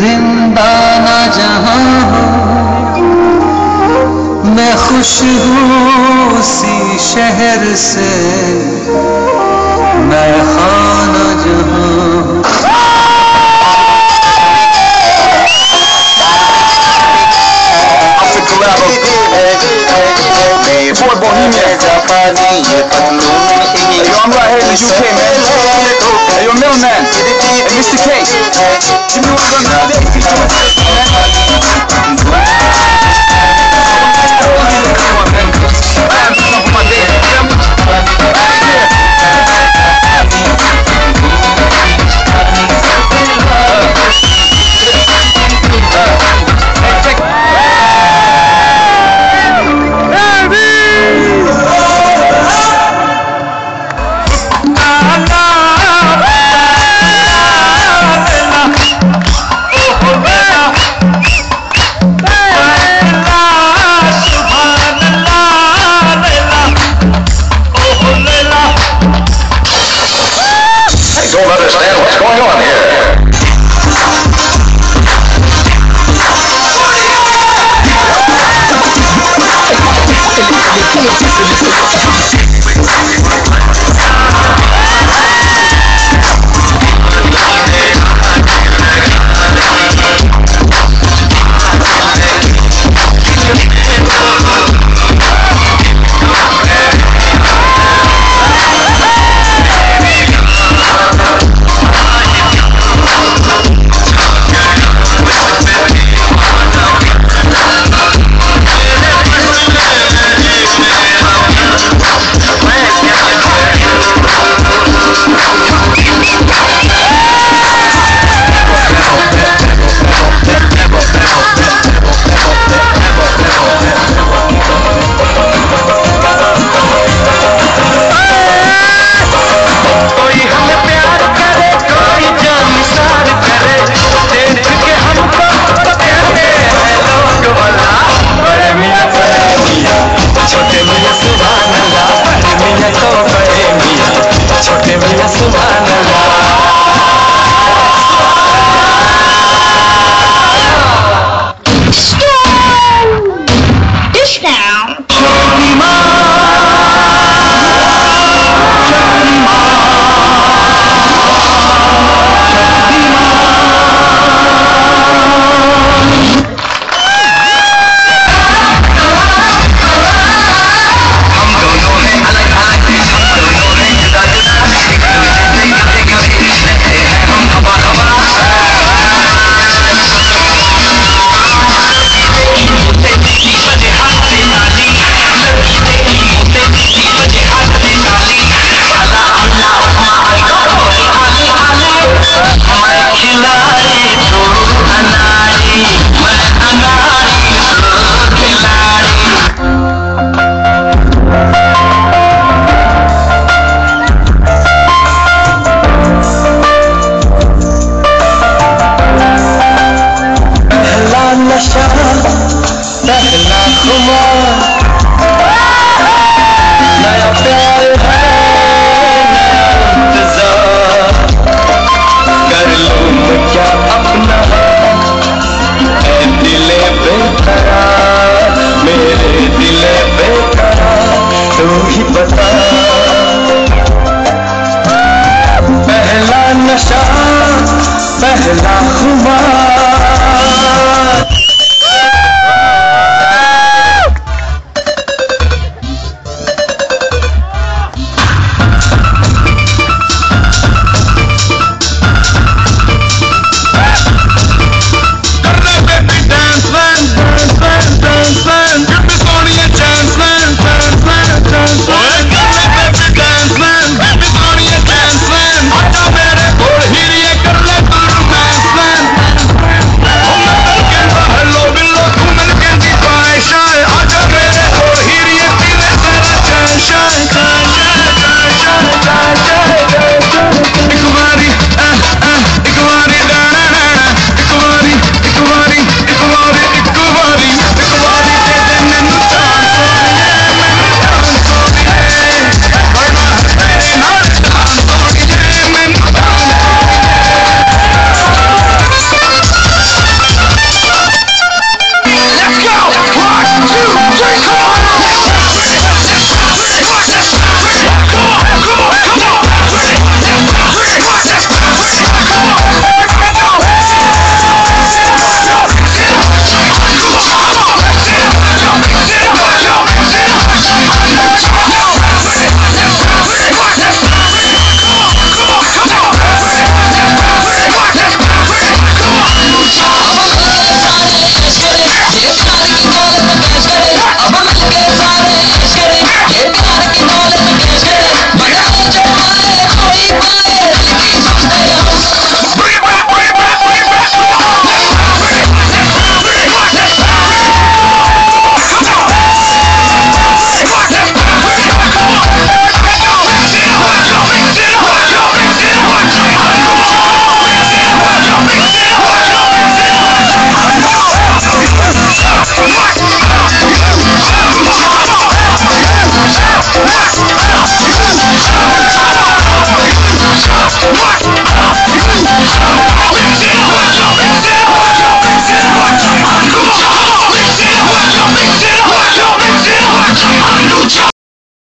ज़िंदा न जहाँ हूँ मैं खुश हूँ उसी शहर से मैं खाना जहाँ for Bohemia. You're my head in UK, man. You're a mailman. Mr. Case. Give me one of them, love. about it.